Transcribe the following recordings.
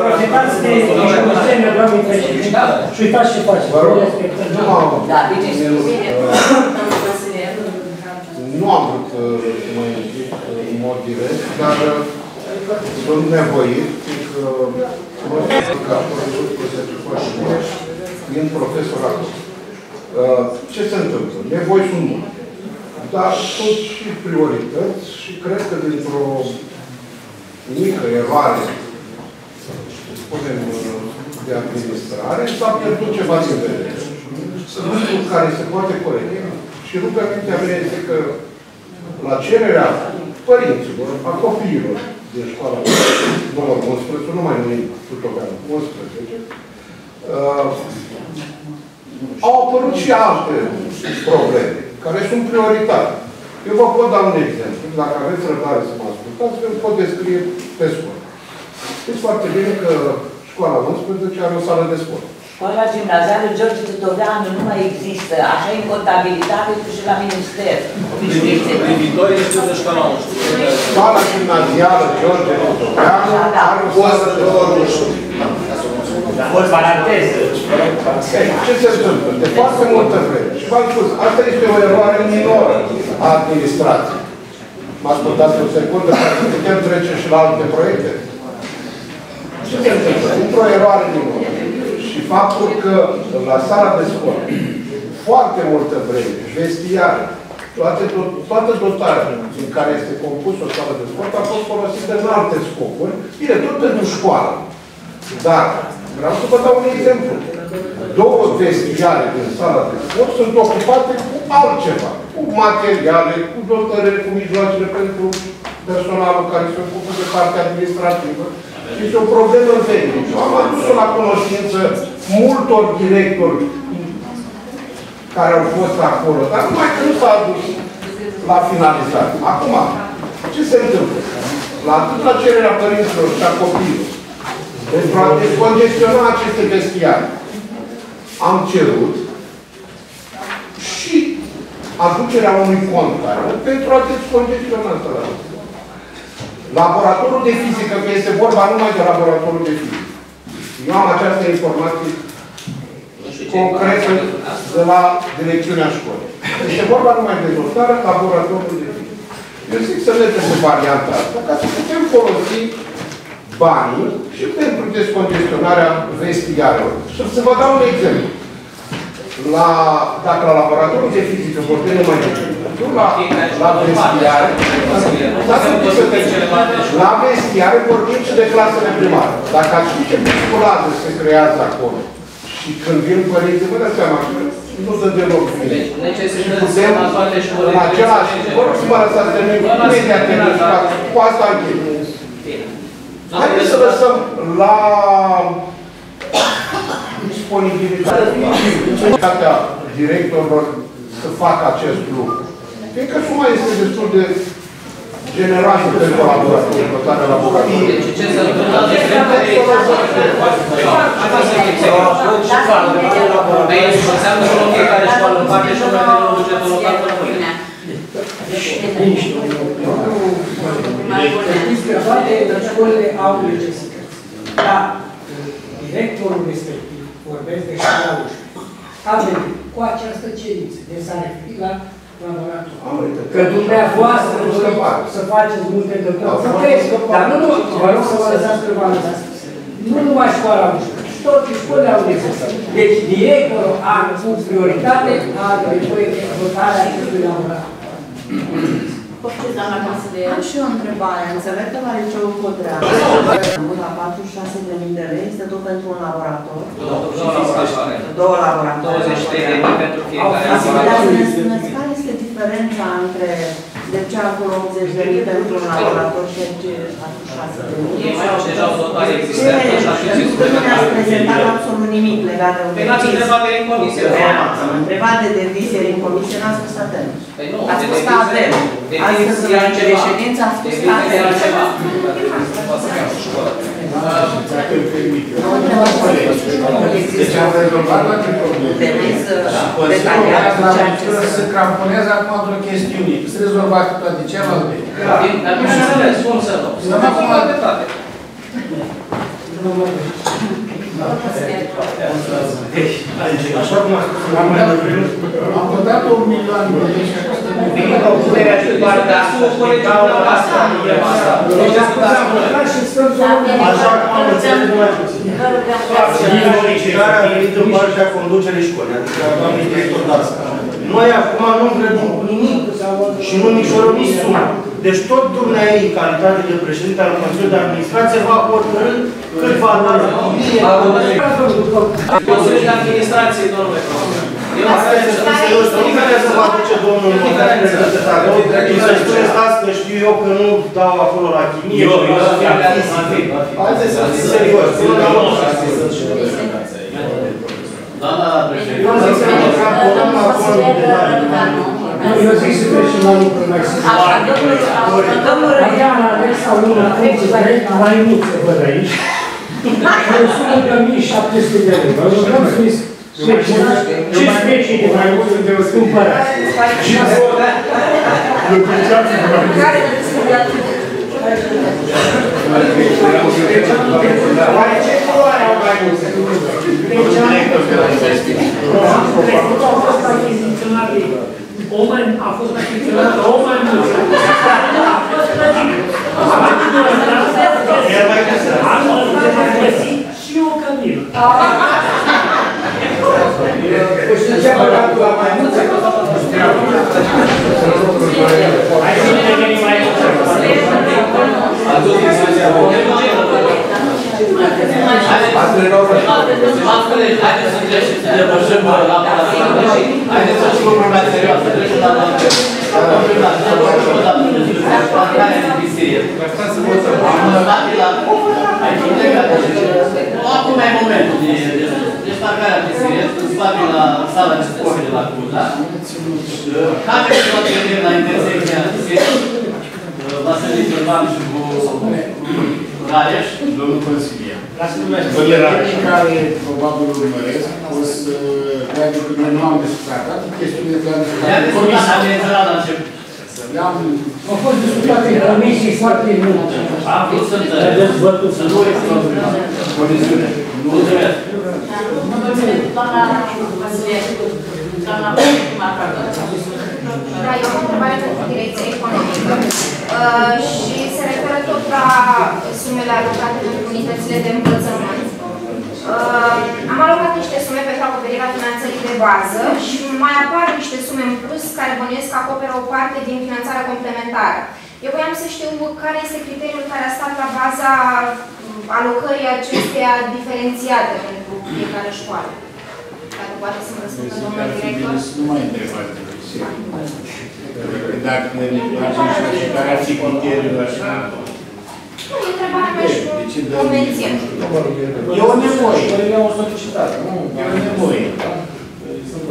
profitați de incursenia doamnei președinte și uitați ce faceți. Vă rog. Respectăm. Nu am, Da, bine știu. Bine, domnul consilier. nu am vrut uh, să mă implic uh, în mod direct, dar uh, sunt nevoit, fiindcă mă ca profesor de fiind profesor acolo. Uh, Ce se întâmplă? Nevoi sunt multe. Dar sunt și priorități și cred că dintr-o mică eroare, să spunem, de administrare, s-a pierdut ceva din vedere. Lucru care se poate corecta. Și rugămintea mea este că la cererea părinților, a copiilor din școala numărul 11, nu mai numim Tutoveanu, 11, uh, au apărut și alte probleme, care sunt prioritare. Eu vă pot da un exemplu. Dacă aveți răbdare să mă ascultați, vă pot descrie pe scurt. Știți foarte bine că școala 11 are o sală de sport. Școala gimnazială George Tutoveanu nu mai există. Așa e în contabilitate cât și la minister. Obișnuiți. Privitorii știu de școala 11. Școala gimnazială George Tutoveanu Da, da. are o sală de sport. Fost paranteză. Ce se întâmplă? De foarte multă vreme. Și v-am spus, asta este o eroare minoră a administrației. Mă ascultați o secundă, ca să putem trece și la alte proiecte. Ce se întâmplă? Într-o eroare minoră. Și faptul că la sala de sport, foarte multă vreme, vestiare, toate, toată dotarea din care este compus o sală de sport a fost folosită în alte scopuri, bine, tot pentru școală. Dar vreau să vă dau un exemplu. Două vestiare din sala de sport sunt ocupate cu altceva. Cu materiale, cu dotări, cu mijloacele pentru personalul care se ocupă de partea administrativă. Este o problemă veche. Eu am adus-o la cunoștință multor directori care au fost acolo, dar numai că nu s-a adus la finalizare. Acum, ce se întâmplă? La atât la cererea părinților și a copiilor, pentru a descongestiona aceste vestiare, am cerut și aducerea unui contar pentru a descongestiona săratul. Laboratorul de fizică, că este vorba numai de laboratorul de fizică. Eu am această informație concretă de la direcțiunea școlii. Este vorba numai de dotarea laboratorului de fizică. Eu zic să mergem pe varianta asta, ca să putem folosi banii și pentru descongestionarea vestiarelor. Și să vă dau un exemplu. La, dacă la laboratorul de fizică vorbim numai de nu la, la vestiare, la vestiare vorbim și de clasele primare. Dacă ați ști ce musculază se creează acolo și când vin părinții, vă dați seama că nu dă deloc bine. Deci, necesități Putem, la toate școlile. în același, vă rog să mă lăsați de mine, imediat termin, cu asta închid. Haideți să lăsăm la disponibilitatea directorilor să facă acest lucru. Fiindcă suma este destul de generoasă pentru colaboratori, dotarea laboratorului. Deci ce se întâmplă? Păi înseamnă că fiecare școală în parte și o mai în bugetul local până mâine. Știți că toate școlile au necesități. Dar directorul respectiv, vorbesc de școala 11, a venit cu această cerință de s-a referit la laborator. Am uitat. Că dumneavoastră Am doriți scăpat. să faceți multe de tot. Am Nu fost crezi, scăpat. dar nu, nu, vă rog să vă lăsați că v-am lăsat. Nu numai școala 11, și toate școlile au necesitate. Deci directorul are cu prioritate, are nevoie de dotarea acestui laborator. Poftiți, doamna consilier. Am și eu o întrebare. Înțeleg că la liceul Codrea, la 46 de mii de lei, este tot pentru un laborator. Două laboratoare. Două laboratoare. 23 de mii pentru fiecare Ați putea să laborator. ne spuneți care este diferența între de ce acolo 80 de mii pentru un laborator și ce 46 de mii? Ei mai au deja o dotare Ce? existentă și la Pentru că nu ne-ați prezentat absolut nimic legat de Păi n-ați întrebat de în comisie. de fapt. Am întrebat de devizieri în comisie, n-ați spus atent. Păi nu, Ați de spus că avem. devizie- Astăzi devizie la altceva. ședință a spus că Devizie avem. Altceva. Poate să fie o școală. Deci am rezolvat toate problemele. Vedeți Și uh, detaliat Consiliul ceea la ce lectură se se cramponează acum într-o chestiune. Se rezolvate toate celelalte. Dar bineînțeles, cum să nu? Să nu acum de toate. Așa cum a spus la mai devreme, am votat un milion de lei și această Vine propunerea și partea cu colegii dumneavoastră. E asta. Deci am votat și stăm să Așa cum am înțeles mai puțin. Din modificarea a venit în partea conducerii școlii, adică doamnei director Dasca. Noi acum nu îngrădim cu nimic și nu micșorăm nici suma. Deci tot dumneai, în calitate de președinte al Consiliului de Administrație, va hotărâ cât va da mie. Consiliul de administrație, domnule. Eu Asta este să serios, nu care să vă aduce domnul Măcar și să spuneți asta că știu eu că nu dau acolo la chimie. Eu, eu, și la fizică. Haideți să fiți serios, până la urmă. Doamna Eu președinte, zic să măcar punem acolo în detaliu. Eu zic să trecem la lucruri mai simple. Așa, domnul, domnul Mariana Alexa 1.3, mai mult se văd aici. Și o sumă de 1700 de lei. Vă rugăm să-i specii, ce specii de mai mult de cumpărați. Și Care distribuie Mai ce culoare au mai multe? Trecutul a fost achiziționat o mai, a fost achiziționat o mai multă. A fost plătit. Anul ăsta, El mai găsea. anul ăsta a găsit și o cămină. Știi ce a băgat la mai multe? Hai să ne venim mai mult. ați o discuție Ați renovat. Stimați colegi, haideți să trecem să depășim la Haideți să fim mai serios, să trecem la Acum e momentul de desparcarea piscine, spate la sala de sport de la Cuza. Care se va trece la intersecția Vasile German și cu Rareș? Domnul consilier. Cei care probabil urmăresc o să creadă că noi nu am discutat atât chestiunile care am I-am discutat în discutat, comisie. am menționat la început. Le-am Au fost discutate în comisii foarte multe. Am vrut să înțeleg. Să nu exploziune. Mulțumesc. Doamna Vasile, doamna primar, Da, eu am o întrebare pentru direcția economică uh, și se referă tot la sumele alocate pentru unitățile de învățământ. Uh, am alocat niște sume pentru acoperirea finanțării de bază și mai apar niște sume în plus care bănuiesc că acoperă o parte din finanțarea complementară. Eu voiam să știu care este criteriul care a stat la baza alocării acesteia diferențiate pentru fiecare școală. Dacă poate să-mi răspundă domnul director. Nu mai întrebați de Dacă ne ajungem și care ar fi criteriul așa, Nu, e întrebarea mea și Deci, nu dă- o mențin. e o nevoie. Școlile au solicitat, nu? E o nevoie.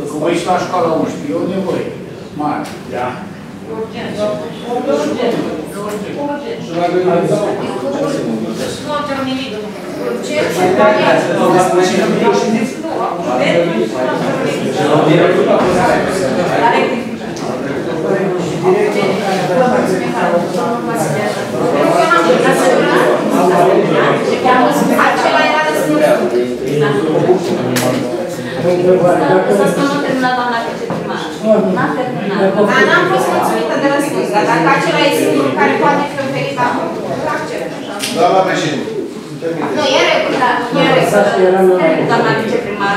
Că voi și la școala 11, e o nevoie mare. Da. Nu cerem nimic. Ce ce variază? Acela Să spun nu terminat doamna viceprimar. N-a terminat. Dar n-am fost mulțumită de răspuns, dar dacă acela e singurul care poate fi oferit acum, îl accept. Doamna președinte, termine. Nu, e regulă. Da, E regulă. Doamna viceprimar,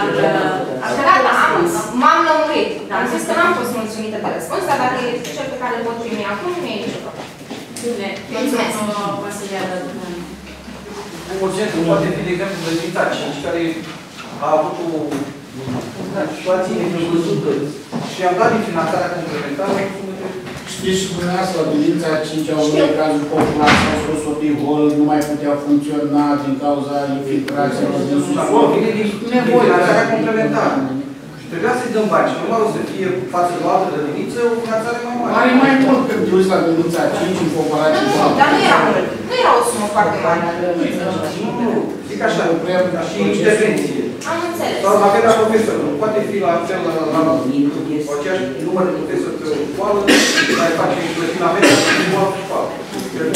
Așa, gata, am, m-am lămurit. Am zis că n-am fost mulțumită de răspuns, dar dacă e cel pe care îl pot primi acum, nu e nicio problemă. bine, Mulțumesc. domnul consilier, Urgent, nu poate fi, de exemplu, Răzvința 5, care a avut o situație neprevăzută și am dat din finanțarea complementară o sumă de Știți și dumneavoastră, la bilința 5 au unui cazul populației au scos o hol, nu mai putea funcționa din cauza infiltrațiilor din sus. Acolo vine din nevoie, finanțarea complementară. Și trebuia să-i dăm bani. Și normal o să fie față de o altă grădiniță o finanțare mai mare. Are mai mult când te uiți la bilința 5 în comparație cu Nu, alții. dar nu era mult. Nu era o sumă foarte mare. Nu, zic așa, Prea și intervenție. Am înțeles. Sau materia profesor, nu poate fi la fel la, la, la aceeași număr de profesori pe o școală, care face plătit la mea și nu altă școală.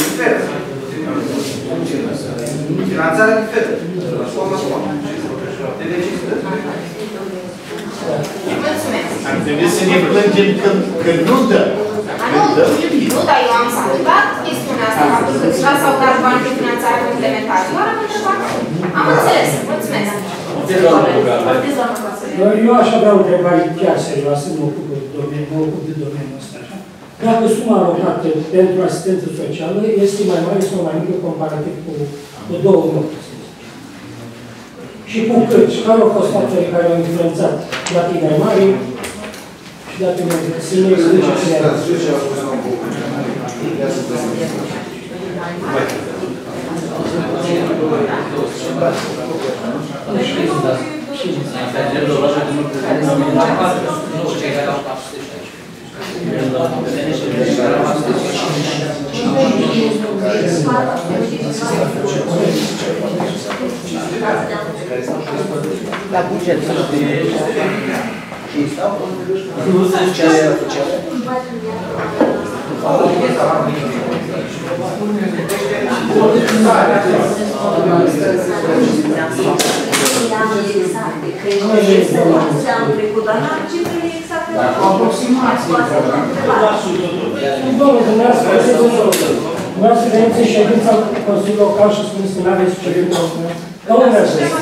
Diferă. Finanțarea diferă. de la școală la școală. De necesități. Mulțumesc. Ar trebui să ne plângem când, când nu dă. Nu, nu, dar eu am salutat chestiunea asta, faptul că deja s-au dat bani pe finanțare complementară. Doar am întrebat. Am înțeles. Mulțumesc. Eu, eu aș avea o întrebare chiar serioasă, nu mă ocup de domeniul, mă ocup de domeniul ăsta. Așa. Dacă suma alocată pentru asistență socială este mai mare sau mai mică comparativ cu, cu două note, să zic. Și cu cât? Și care au fost factorii care au influențat dacă e mai mare și dacă nu să ne explice cine a Nu, cei care au 416. La buget. Domnul, dumneavoastră, dumneavoastră veniți în ședința Consiliului Local și spuneți că nu aveți ce de spune. La unde ați venit?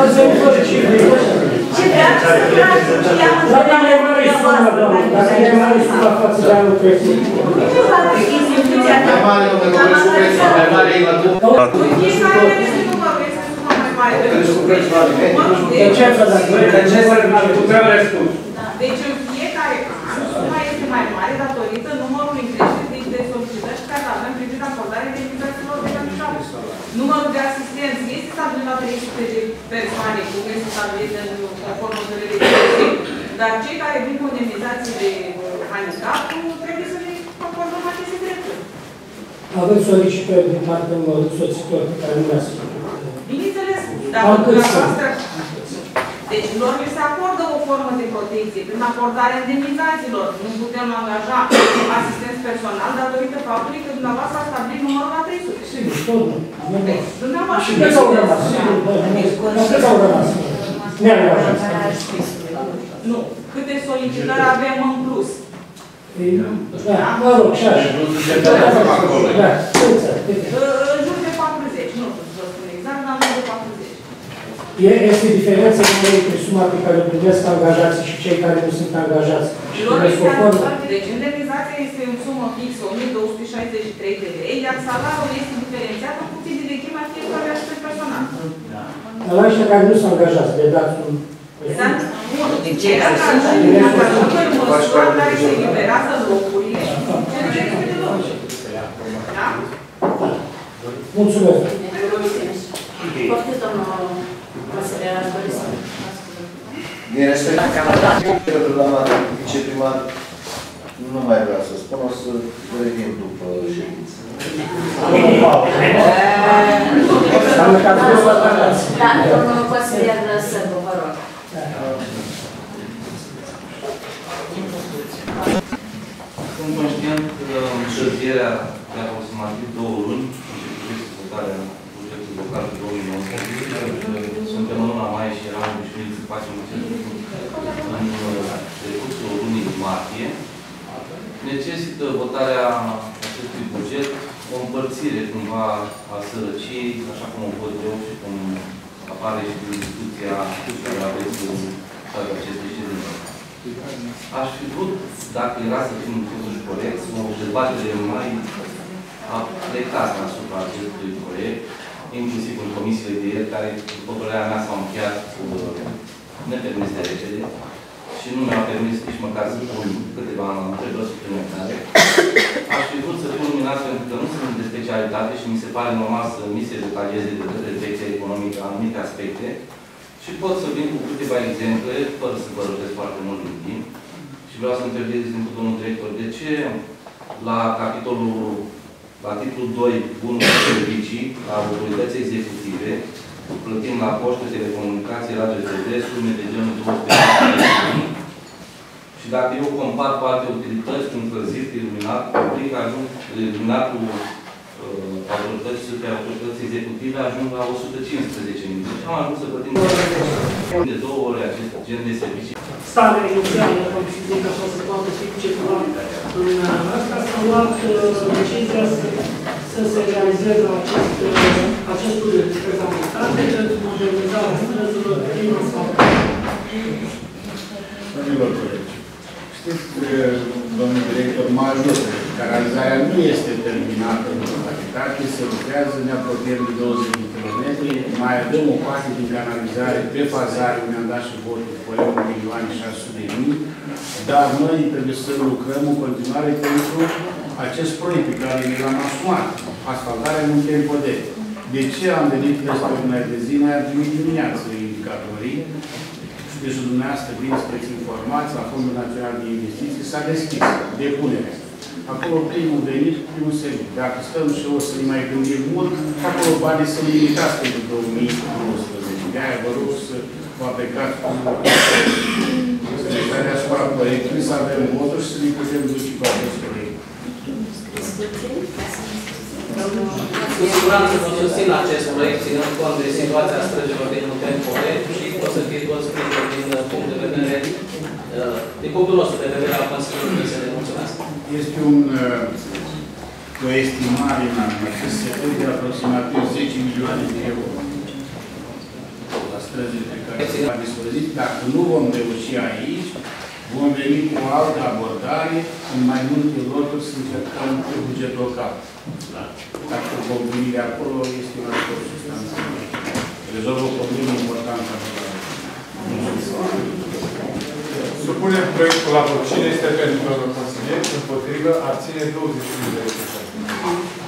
Ați venit fără ce Dacă e mare sumă, domnul, dacă e mare sumă față de anul trecut. Mai mare, domnule, Căpărescu, prețul mai mare e la două. De ce ați dat? Deci în fiecare an, suma este mai mare datorită numărului în creștere de solicitări care avem privind acordarea indemnizațiilor de capital. Numărul de asistenți este stabilit la 300 de persoane, cum este stabilit în conform hotărârii de Consiliu, dar cei care vin cu indemnizații de uh, handicap trebuie să le acordăm aceste drepturi. Aveți solicitări din partea unor soțitori pe care nu le-ați făcut. Bineînțeles, Am dacă cât dumneavoastră... Deci lor li se acordă o formă de protecție prin acordarea indemnizațiilor. Nu putem angaja asistenți personal datorită faptului că dumneavoastră a stabilit numărul la 300. Sigur, tot nu. Nu, nu. Deci, dumneavoastră... Și câți au rămas? Sigur, da, nu. Dar câți au rămas? Neangajat. Nu. Câte solicitări avem în plus? Ei, Da, mă rog, și așa. Da, câți? câți? În jur de 40, nu știu să vă spun exact, dar în jur de 40. E- Este diferență între suma pe care o primesc angajații și cei care nu sunt angajați. Și Lor primesc este o formă. Deci indemnizația este în sumă fixă 1263 de lei, iar salariul este diferențiat în funcție de vechimea fiecare asistent personal. Dar la ăștia care nu sunt angajați, le dați un... Exact? Bun. Din ce Iar să ca se și facă? dacă ajungă în măsura în care se eliberează locurile și funcționele de locuri. Da? Mulțumesc. Poftiți, domnul Vasile, aș dori să... Din respect pentru doamna viceprimar, nu mai vreau să spun, o să revin după ședință. Înseamnă că ați fost atacați. Da, domnul Vasile Sârbu, vă rog. Sunt conștient că întârzierea de aproximativ două luni în ce privește votarea bugetului local pe 2019, pentru că suntem în luna mai și eram obișnuiți să facem acest lucru în decursul lunii martie, necesită votarea acestui buget o împărțire cumva a sărăciei, așa cum o văd eu și cum apare și din discuția care aveți cu toate aceste ședințe. Aș fi vrut, dacă era să fim totuși corecți, o dezbatere mai aplicată asupra acestui proiect, inclusiv în comisiile de ieri, care, după părerea mea, s-au încheiat uh, nepermis de repede și nu mi-au permis nici măcar să pun câteva întrebări suplimentare. Aș fi vrut să fiu luminat pentru că nu sunt de specialitate și mi se pare normal să mi se detalieze de către direcția economică anumite aspecte și pot să vin cu câteva exemple, fără să vă răpesc foarte mult din timp. Și vreau să întreb, de exemplu, domnul director, de ce la capitolul, la titlul 2, bunuri și servicii, la autorități executive, plătim la poștă, telecomunicații, la GTV, sume de genul 200 și dacă eu compar cu alte utilități, încălzit, iluminat public, ajung iluminatul uh, uh, autorități, pe autorități executive ajung la 115 minute. Deci am ajuns să plătim de două ore acest gen de servicii. starea inițială, cum și zic așa, să poată fi ceva în asta, s-a luat uh, decizia să, să se realizeze acest, uh, acest studiu de fezabilitate pentru modernizarea străzilor prin asfaltare. Domnilor colegi, știți, domnul director, mă ajută. Canalizarea nu este terminată în totalitate, se lucrează, ne apropiem de 20 de kilometri, mai avem o parte din canalizare pe fazare, unde am dat și votul, cu 1 milioane 600 de mii, dar noi trebuie să lucrăm în continuare pentru acest proiect pe care ne l-am asumat, asfaltarea în tempo de. De ce am venit peste o de zi, noi am primit dimineață indicatorii, deci dumneavoastră, bine să informați, la Fondul Național de Investiții s-a deschis depunerea. Acolo primul venit, primul servit. Dacă stăm și o să ne mai gândim mult, acolo banii sunt limitați pentru 2019. De-aia vă rog să vă aplicați cu secretarea asupra proiectului, să avem voturi și să ne putem duce cu acest proiect. Cu siguranță vă susțin acest proiect, ținând cont de situația străzilor din Muntempore și o să fie toți sprijin din punct de vedere, uh, din punctul nostru de vedere al Consiliului Județene. Mulțumesc. Este un, uh, o estimare în acest sector de aproximativ 10 milioane de euro la străzile pe care se va dispoziție. Dacă nu vom reuși aici, vom veni cu o altă abordare în mai multe loturi să încercăm pe buget local. Da. Dacă vom veni de acolo, este un ajutor substanțial. Rezolvă o problemă importantă. Supunem proiectul la vot. Cine este pentru, domnul consilier? Împotrivă, abține 21 de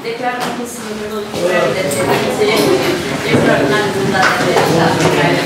Declar închis în lucrările de înțelegere, extraordinar rezultatele de la care